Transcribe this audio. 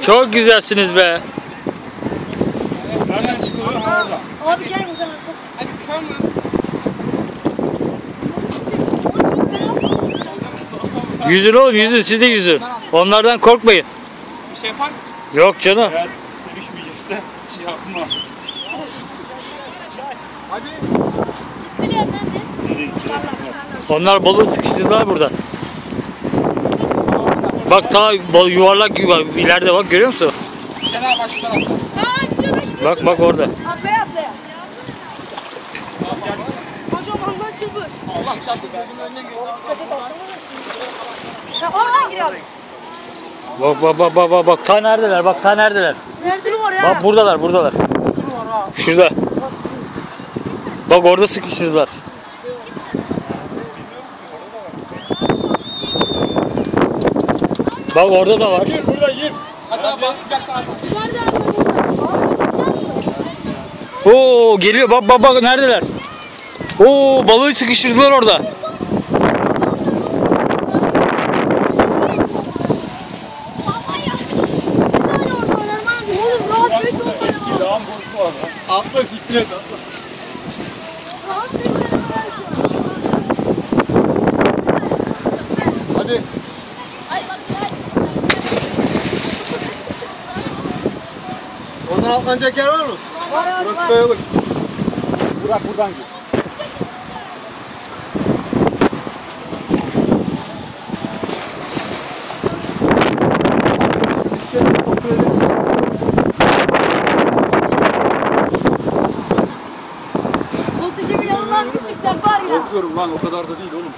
Çok güzelsiniz be. Nereden çıkılıyor? Ha orada. Abi gel buradan arkası. Hadi tamam. Yüzün oğlum yüzün siz de yüzün. Onlardan korkmayın. Bir şey yapar mı? Yok canım. Eğer sevişmeyecekse şey yapmaz. Gitsin? Onlar balığı sıkıştırdılar burada. Bak ta yuvarlak yuvarlak ileride bak görüyor musun? Kenar gidiyorlar. Bak bak orada. Atlaya atlaya. Hocam ondan çılbır. Allah çarptı. Gözümün önüne girdi. Sen oradan gir abi. Bak bak bak bak bak bak ta neredeler bak ta neredeler. Nerede var ya? Bak buradalar buradalar. Şurada. Bak orada sıkıştırdılar. Bak orada da var. Gir burada gir. Hatta. Nerede abi? Oo geliyor bak bak bak neredeler? Oo balığı sıkıştırdılar orada. Atla siklet atla. Hadi. Atlanacak yer var mı? Var abi Burası var. kayalık. Burak buradan gir. Korkuyorum lan o kadar da değil oğlum.